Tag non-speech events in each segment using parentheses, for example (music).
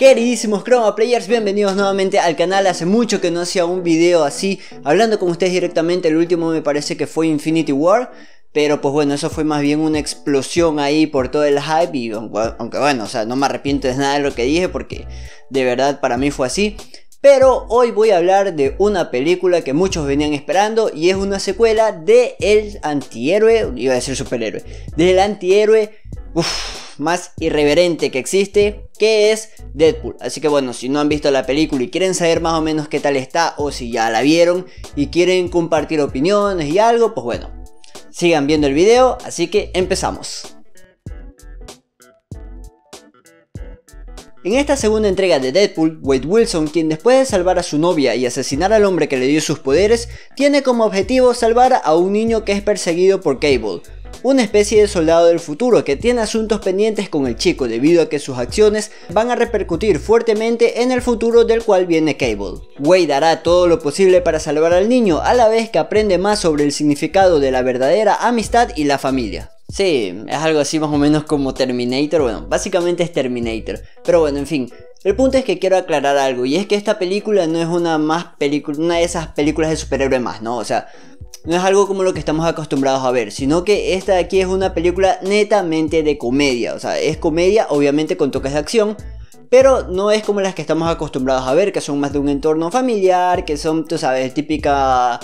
Queridísimos Chroma Players, bienvenidos nuevamente al canal. Hace mucho que no hacía un video así, hablando con ustedes directamente. El último me parece que fue Infinity War. Pero pues bueno, eso fue más bien una explosión ahí por todo el hype. Y aunque bueno, o sea, no me arrepiento de nada de lo que dije porque de verdad para mí fue así. Pero hoy voy a hablar de una película que muchos venían esperando y es una secuela de El antihéroe, iba a decir superhéroe, del antihéroe más irreverente que existe, que es Deadpool. Así que bueno, si no han visto la película y quieren saber más o menos qué tal está, o si ya la vieron y quieren compartir opiniones y algo, pues bueno, sigan viendo el video, así que empezamos. En esta segunda entrega de Deadpool, Wade Wilson, quien después de salvar a su novia y asesinar al hombre que le dio sus poderes, tiene como objetivo salvar a un niño que es perseguido por Cable, una especie de soldado del futuro que tiene asuntos pendientes con el chico debido a que sus acciones van a repercutir fuertemente en el futuro del cual viene Cable. Wade hará todo lo posible para salvar al niño a la vez que aprende más sobre el significado de la verdadera amistad y la familia. Sí, es algo así más o menos como Terminator, bueno, básicamente es Terminator, pero bueno, en fin, el punto es que quiero aclarar algo y es que esta película no es una más película, una de esas películas de superhéroe más, ¿no? O sea, no es algo como lo que estamos acostumbrados a ver, sino que esta de aquí es una película netamente de comedia. O sea, es comedia, obviamente con toques de acción, pero no es como las que estamos acostumbrados a ver, que son más de un entorno familiar, que son, tú sabes, típica,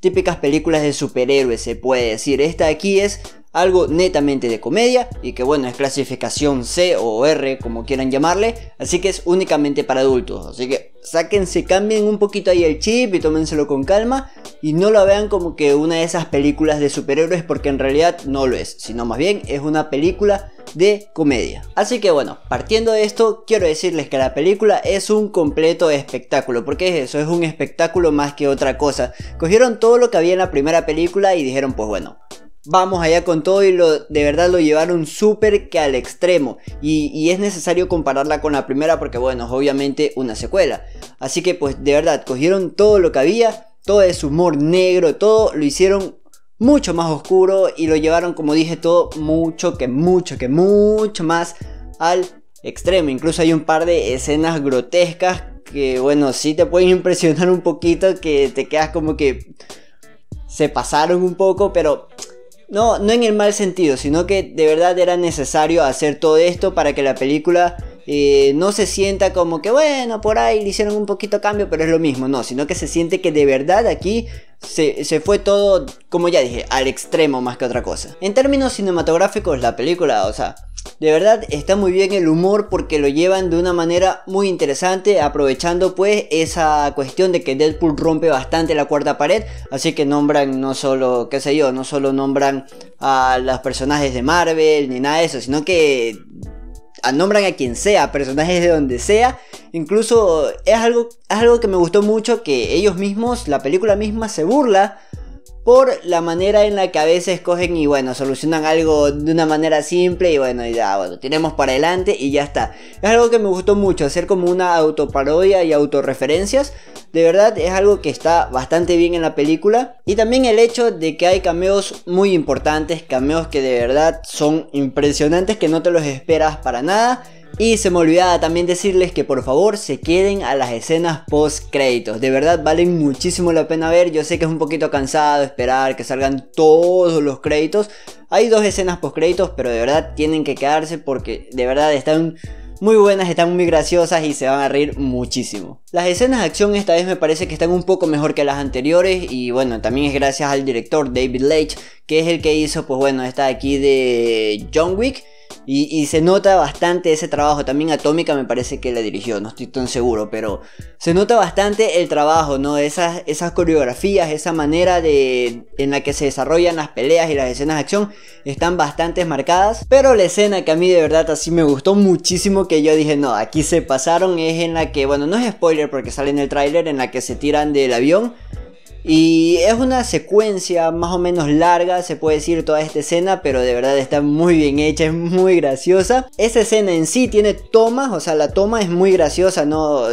típicas películas de superhéroes, se puede decir. Esta de aquí es algo netamente de comedia y que bueno es clasificación C o R como quieran llamarle así que es únicamente para adultos así que sáquense cambien un poquito ahí el chip y tómenselo con calma y no lo vean como que una de esas películas de superhéroes porque en realidad no lo es sino más bien es una película de comedia así que bueno partiendo de esto quiero decirles que la película es un completo espectáculo porque es eso es un espectáculo más que otra cosa cogieron todo lo que había en la primera película y dijeron pues bueno vamos allá con todo y lo, de verdad lo llevaron súper que al extremo. Y, es necesario compararla con la primera porque bueno, es obviamente una secuela. Así que pues de verdad, cogieron todo lo que había, todo ese humor negro, todo lo hicieron mucho más oscuro y lo llevaron como dije todo mucho que mucho que mucho más al extremo. Incluso hay un par de escenas grotescas que bueno, sí te pueden impresionar un poquito, que te quedas como que se pasaron un poco, pero no, no en el mal sentido, sino que de verdad era necesario hacer todo esto para que la película eh, no se sienta como que bueno, por ahí le hicieron un poquito cambio, pero es lo mismo, no, sino que se siente que de verdad aquí se, se, fue todo, como ya dije, al extremo más que otra cosa. En términos cinematográficos, la película, o sea, de verdad está muy bien el humor porque lo llevan de una manera muy interesante, aprovechando pues esa cuestión de que Deadpool rompe bastante la cuarta pared, así que nombran no solo, qué sé yo, no solo nombran a los personajes de Marvel ni nada de eso, sino que nombran a quien sea, personajes de donde sea. Incluso es algo, es algo que me gustó mucho que ellos mismos, la película misma se burla por la manera en la que a veces cogen y bueno, solucionan algo de una manera simple y bueno, y ya, bueno, tenemos para adelante y ya está. Es algo que me gustó mucho, hacer como una autoparodia y autorreferencias. De verdad es algo que está bastante bien en la película. Y también el hecho de que hay cameos muy importantes, cameos que de verdad son impresionantes, que no te los esperas para nada. Y se me olvidaba también decirles que por favor se queden a las escenas post créditos. De verdad valen muchísimo la pena ver. Yo sé que es un poquito cansado esperar que salgan todos los créditos. Hay dos escenas post créditos, pero de verdad tienen que quedarse porque de verdad están muy buenas, están muy graciosas y se van a reír muchísimo. Las escenas de acción esta vez me parece que están un poco mejor que las anteriores y bueno, también es gracias al director David Leitch, que es el que hizo pues bueno, esta de aquí de John Wick y, se nota bastante ese trabajo. También Atómica me parece que la dirigió, no estoy tan seguro, pero se nota bastante el trabajo, ¿no? Esas, esas coreografías, esa manera de, en la que se desarrollan las peleas y las escenas de acción están bastante marcadas. Pero la escena que a mí de verdad así me gustó muchísimo, que yo dije, no, aquí se pasaron, es en la que, bueno, no es spoiler porque sale en el tráiler, en la que se tiran del avión. Y es una secuencia más o menos larga, se puede decir, toda esta escena, pero de verdad está muy bien hecha, es muy graciosa. Esa escena en sí tiene tomas, o sea, la toma es muy graciosa, ¿no?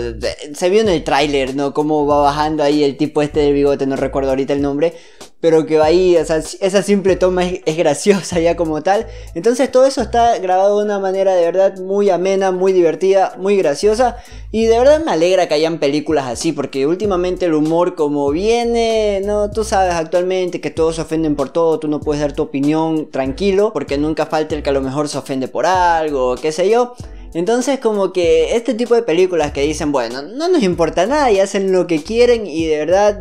Se vio en el tráiler, ¿no? Cómo va bajando ahí el tipo este del bigote, no recuerdo ahorita el nombre. Pero que ahí, esa simple toma es, graciosa ya como tal. Entonces todo eso está grabado de una manera de verdad muy amena, muy divertida, muy graciosa. Y de verdad me alegra que hayan películas así, porque últimamente el humor como viene, no, tú sabes actualmente que todos se ofenden por todo, tú no puedes dar tu opinión tranquilo, porque nunca falta el que a lo mejor se ofende por algo, qué sé yo. Entonces como que este tipo de películas que dicen, bueno, no nos importa nada y hacen lo que quieren y de verdad,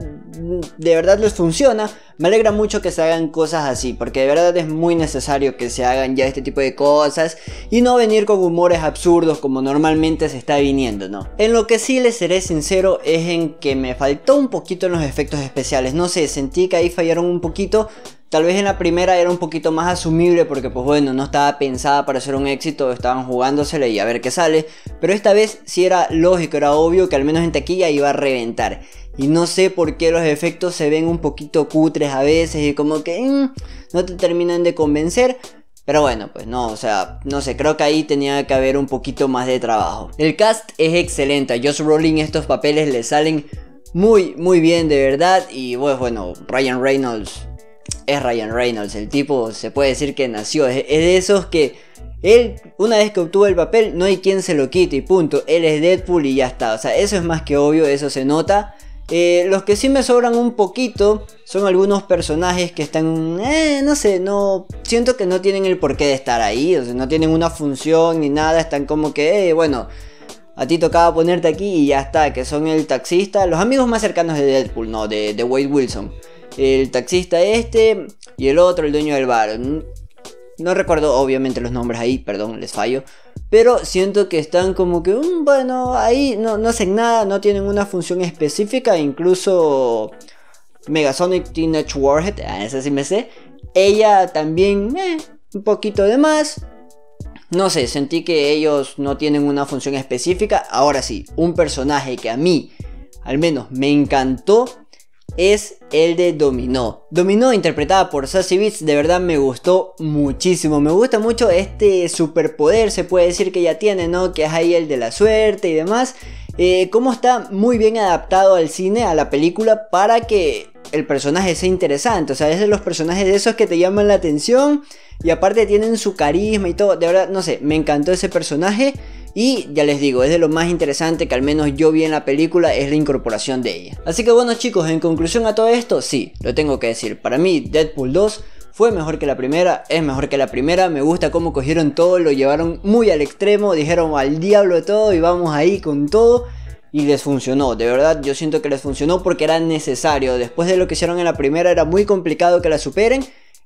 de verdad les funciona, me alegra mucho que se hagan cosas así, porque de verdad es muy necesario que se hagan ya este tipo de cosas y no venir con humores absurdos como normalmente se está viniendo, ¿no? En lo que sí les seré sincero es en que me faltó un poquito en los efectos especiales, no sé, sentí que ahí fallaron un poquito, Tal vez en la primera era un poquito más asumible porque pues bueno, no estaba pensada para ser un éxito, estaban jugándosele y a ver qué sale, pero esta vez sí era lógico, era obvio que al menos en taquilla iba a reventar. Y no sé por qué los efectos se ven un poquito cutres a veces y como que mm, no te terminan de convencer. Pero bueno, pues no, o sea, no sé, creo que ahí tenía que haber un poquito más de trabajo. El cast es excelente, a Josh Rowling estos papeles le salen muy, muy bien de verdad. Y pues bueno, Ryan Reynolds es Ryan Reynolds. El tipo se puede decir que nació. Es, de esos que él, una vez que obtuvo el papel, no hay quien se lo quite y punto. Él es Deadpool y ya está. O sea, eso es más que obvio, eso se nota. Eh, los que sí me sobran un poquito son algunos personajes que están, eh, no sé, no siento que no tienen el porqué de estar ahí, o sea, no tienen una función ni nada, están como que, eh, bueno, a ti tocaba ponerte aquí y ya está, que son el taxista, los amigos más cercanos de Deadpool, no, de, de Wade Wilson el taxista este y el otro, el dueño del bar. No recuerdo obviamente los nombres ahí, perdón, les fallo. Pero siento que están como que, mm, bueno, ahí no, no hacen nada, no tienen una función específica. Incluso Megasonic Teenage Warhead, ah, esa sí me sé. Ella también, eh, un poquito de más. No sé, sentí que ellos no tienen una función específica. Ahora sí, un personaje que a mí, al menos, me encantó es el de Dominó. Dominó interpretada por Sassy Beats, de verdad me gustó muchísimo. Me gusta mucho este superpoder, se puede decir que ya tiene, ¿no? Que es ahí el de la suerte y demás. Eh, cómo está muy bien adaptado al cine, a la película, para que el personaje sea interesante. O sea, es de los personajes de esos que te llaman la atención y aparte tienen su carisma y todo. De verdad, no sé, me encantó ese personaje. Y ya les digo, es de lo más interesante que al menos yo vi en la película es la incorporación de ella. Así que bueno chicos, en conclusión a todo esto, sí, lo tengo que decir. Para mí Deadpool 2 fue mejor que la primera, es mejor que la primera, me gusta cómo cogieron todo, lo llevaron muy al extremo, dijeron al diablo todo y vamos ahí con todo. Y les funcionó, de verdad yo siento que les funcionó porque era necesario. Después de lo que hicieron en la primera era muy complicado que la superen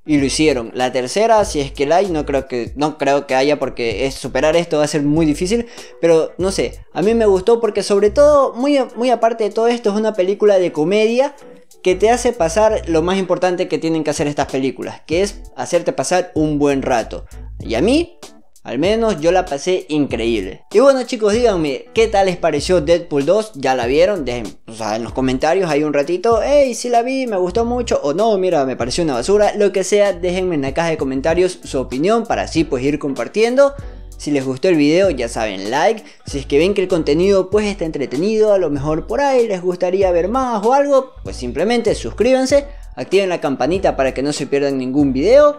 y lo hicieron. La tercera, si es que la hay, no creo que, no creo que haya porque es, superar esto va a ser muy difícil. Pero no sé, a mí me gustó porque sobre todo, muy, muy aparte de todo esto, es una película de comedia que te hace pasar lo más importante que tienen que hacer estas películas, que es hacerte pasar un buen rato. Y a mí al menos yo la pasé increíble. Y bueno chicos, díganme, ¿qué tal les pareció Deadpool 2? ¿Ya la vieron? Dejen en los comentarios ahí un ratito, hey, si la vi, me gustó mucho, o no, mira, me pareció una basura, lo que sea, déjenme en la caja de comentarios su opinión para así pues ir compartiendo. Si les gustó el video, ya saben, like. Si es que ven que el contenido pues está entretenido, a lo mejor por ahí les gustaría ver más o algo, pues simplemente suscríbanse, activen la campanita para que no se pierdan ningún video.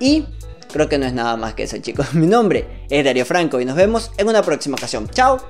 Y Creo que no es nada más que eso chicos. (laughs) Mi nombre es Dario Franco y nos vemos en una próxima ocasión. ¡Chao!